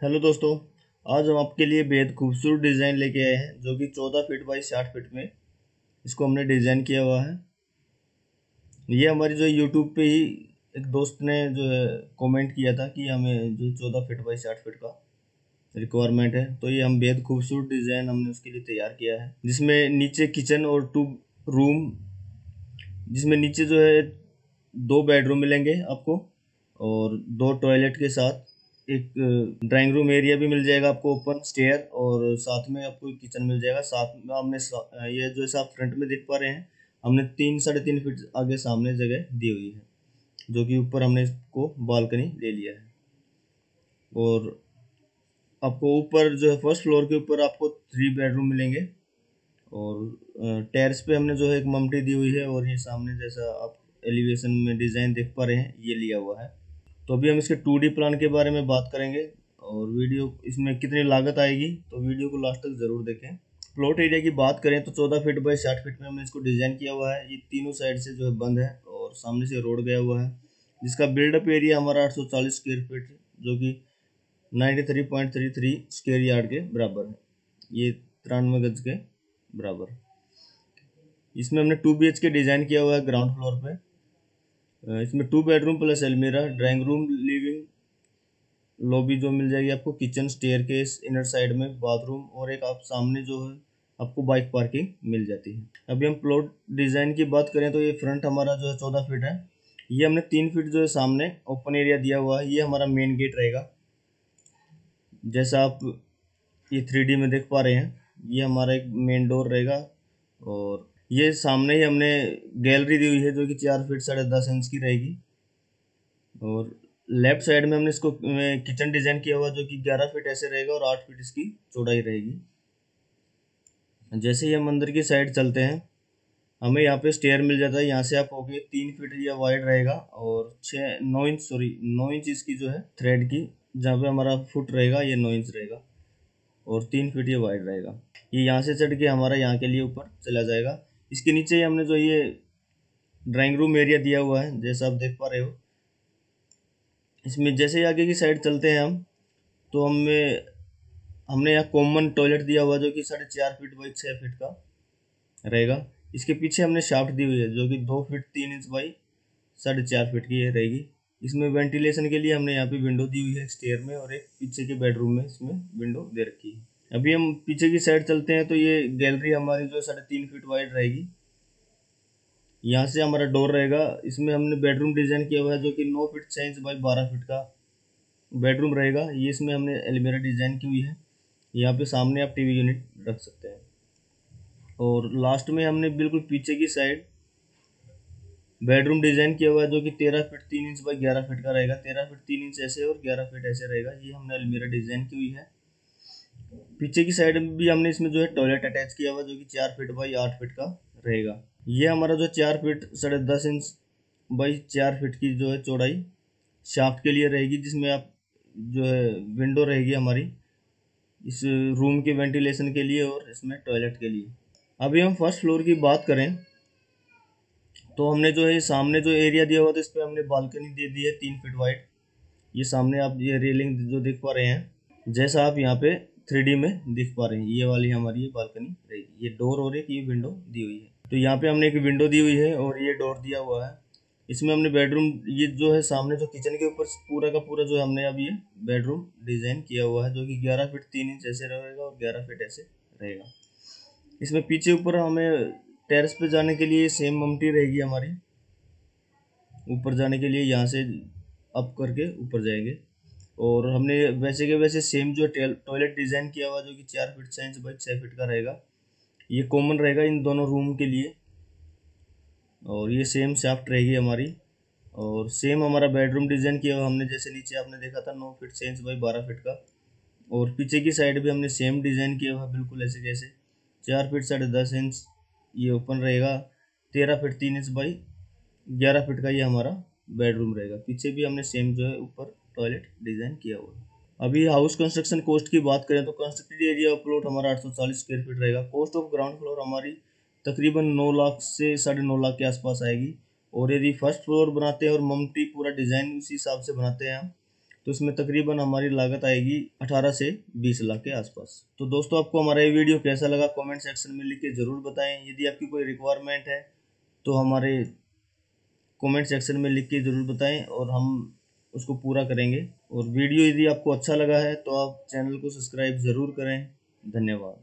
Hello दोस्तों, आज हम आपके लिए बेहद खूबसूरत डिज़ाइन लेके आए हैं, जो कि चौदह फीट बाई साठ फीट में इसको हमने डिज़ाइन किया हुआ है। ये हमारी जो यूट्यूब पे ही एक दोस्त ने जो है कमेंट किया था कि हमें जो चौदह फीट बाई साठ फीट का रिक्वायरमेंट है तो ये हम बेहद खूबसूरत डिज़ाइन हमने उसके लिए तैयार किया है, जिसमें नीचे किचन और टू रूम जिसमें नीचे जो है दो बेडरूम मिलेंगे आपको और दो टॉयलेट के साथ। एक ड्राइंग रूम एरिया भी मिल जाएगा आपको ओपन स्टेयर और साथ में आपको किचन मिल जाएगा। साथ में हमने ये जो आप फ्रंट में देख पा रहे हैं, हमने तीन, साढ़े तीन फीट आगे सामने जगह दी हुई है, जो कि ऊपर हमने इसको बालकनी ले लिया है। और आपको ऊपर जो है फ़र्स्ट फ्लोर के ऊपर आपको थ्री बेडरूम मिलेंगे और टेरेस पे हमने जो है एक ममटी दी हुई है और ये सामने जैसा आप एलिवेशन में डिज़ाइन देख पा रहे हैं, ये लिया हुआ है। तो अभी हम इसके टू प्लान के बारे में बात करेंगे और वीडियो इसमें कितनी लागत आएगी तो वीडियो को लास्ट तक ज़रूर देखें। प्लॉट एरिया की बात करें तो चौदह फीट बाई साठ फीट में हमने इसको डिज़ाइन किया हुआ है। ये तीनों साइड से जो है बंद है और सामने से रोड गया हुआ है, जिसका बिल्डअप एरिया हमारा आठ सौ चालीस स्क्वेयर फीट जो कि ninety three point three three square yard के बराबर है। ये तिरानवे गज के बराबर इसमें हमने टू बी के डिज़ाइन किया हुआ है ग्राउंड फ्लोर पे। इसमें टू बेडरूम प्लस अलमीरा ड्राइंग रूम लिविंग लॉबी जो मिल जाएगी आपको kitchen staircase inner side में बाथरूम और एक आप सामने जो है, आपको बाइक पार्किंग मिल जाती है। अभी हम प्लॉट डिज़ाइन की बात करें तो ये फ्रंट हमारा जो है चौदह फीट है। ये हमने तीन फीट जो है सामने ओपन एरिया दिया हुआ है। ये हमारा मेन गेट रहेगा। जैसा आप ये थ्री में देख पा रहे हैं, ये हमारा एक मेन डोर रहेगा और ये सामने ही हमने गैलरी दी हुई है जो कि चार फीट साढ़े दस इंच की रहेगी। और लेफ़्ट साइड में हमने इसको किचन डिज़ाइन किया हुआ जो कि ग्यारह फीट ऐसे रहेगा और आठ फीट इसकी चौड़ाई रहेगी। जैसे ही हम अंदर की साइड चलते हैं, हमें यहाँ पे स्टेयर मिल जाता है। यहाँ से आप होगे तीन फीट या वाइड रहेगा और छः नौ इंच सॉरी नौ इंच इसकी जो है थ्रेड की, जहाँ पे हमारा फुट रहेगा, ये नौ इंच रहेगा और तीन फीट ये वाइड रहेगा। ये यहाँ से चढ़ के हमारा यहाँ के लिए ऊपर चला जाएगा। इसके नीचे ही हमने जो ये ड्राइंग रूम एरिया दिया हुआ है, जैसा आप देख पा रहे हो। इसमें जैसे ही आगे की साइड चलते हैं हम तो हमें, हमने यहाँ कॉमन टॉयलेट दिया हुआ जो कि साढ़े चार फीट बाई छः फीट का रहेगा। इसके पीछे हमने शाफ्ट दी हुई है, जो कि दो फीट तीन इंच बाई साढ़े चार फीट की रहेगी। इसमें वेंटिलेशन के लिए हमने यहाँ पे विंडो दी हुई है स्टेयर में और एक पीछे के बेडरूम में इसमें विंडो दे रखी है। अभी हम पीछे की साइड चलते हैं तो ये गैलरी हमारी जो है साढ़े तीन फीट वाइड रहेगी। यहाँ से हमारा डोर रहेगा। इसमें हमने बेडरूम डिज़ाइन किया हुआ है, जो कि नौ फीट छः इंच बाई बारह फीट का बेडरूम रहेगा। ये इसमें हमने एलमेरा डिज़ाइन की हुई है। यहाँ पे सामने आप टीवी यूनिट रख सकते हैं। और लास्ट में हमने बिल्कुल पीछे की साइड बेडरूम डिज़ाइन किया हुआ है, जो कि तेरह फीट तीन इंच बाई ग्यारह फीट का रहेगा। तेरह फीट तीन इंच ऐसे और ग्यारह फीट ऐसे रहेगा। ये हमने अलमीरा डिज़ाइन की हुई है। पीछे की साइड में भी हमने इसमें जो है टॉयलेट अटैच किया हुआ, जो कि चार फीट बाई आठ फीट का रहेगा। ये हमारा जो चार फीट साढ़े दस इंच बाई चार फीट की जो है चौड़ाई शाफ्ट के लिए रहेगी, जिसमें आप जो है विंडो रहेगी हमारी इस रूम के वेंटिलेशन के लिए और इसमें टॉयलेट के लिए। अभी हम फ़र्स्ट फ्लोर की बात करें तो हमने जो है सामने जो एरिया दिया हुआ था, इस पर हमने बालकनी दे दी है तीन फीट वाइड ये सामने आप ये रेलिंग जो देख पा रहे हैं, जैसा आप यहाँ पे थ्री में दिख पा रहे हैं। ये वाली हमारी ये बालकनी रहेगी ये डोर और एक ये विंडो दी हुई है। तो यहाँ पे हमने एक विंडो दी हुई है और ये डोर दिया हुआ है। इसमें हमने बेडरूम, ये जो है सामने जो किचन के ऊपर पूरा का पूरा जो हमने अब ये बेडरूम डिज़ाइन किया हुआ है, जो कि ग्यारह फीट तीन इंच ऐसे रहेगा और ग्यारह फीट ऐसे रहेगा। इसमें पीछे ऊपर हमें टेरेस पे जाने के लिए सेम ममटी रहेगी हमारी। ऊपर जाने के लिए यहाँ से अप करके ऊपर जाएँगे। और हमने वैसे के वैसे सेम जो टॉयलेट डिज़ाइन किया हुआ जो कि चार फीट छः इंच बाई छः फीट का रहेगा, ये कॉमन रहेगा इन दोनों रूम के लिए। और ये सेम शाफ्ट रहेगी हमारी। और सेम हमारा बेडरूम डिज़ाइन किया हुआ हमने, जैसे नीचे आपने देखा था नौ फीट छः इंच बाई बारह फीट का। और पीछे की साइड भी हमने सेम डिज़ाइन किया हुआ, बिल्कुल ऐसे जैसे। चार फीट साढ़े दस इंच ये ओपन रहेगा, तेरह फीट तीन इंच बाई ग्यारह फीट का ये हमारा बेडरूम रहेगा। पीछे भी हमने सेम जो है ऊपर टॉयलेट डिज़ाइन किया हुआ है। अभी हाउस कंस्ट्रक्शन कॉस्ट की बात करें तो कंस्ट्रक्टेड एरिया ऑफ़ प्लॉट हमारा 840 स्क्वायर फीट रहेगा। कॉस्ट ऑफ़ ग्राउंड फ्लोर हमारी तकरीबन नौ लाख से साढ़े नौ लाख के आसपास आएगी। और यदि फ़र्स्ट फ्लोर बनाते हैं और ममटी पूरा डिज़ाइन उसी हिसाब से बनाते हैं हम तो इसमें तकरीबन हमारी लागत आएगी 18 से 20 लाख के आसपास। तो दोस्तों, आपको हमारा ये वीडियो कैसा लगा कमेंट सेक्शन में लिख के ज़रूर बताएँ। यदि आपकी कोई रिक्वायरमेंट है तो हमारे कमेंट सेक्शन में लिख के ज़रूर बताएँ और हम उसको पूरा करेंगे। और वीडियो यदि आपको अच्छा लगा है तो आप चैनल को सब्सक्राइब ज़रूर करें। धन्यवाद।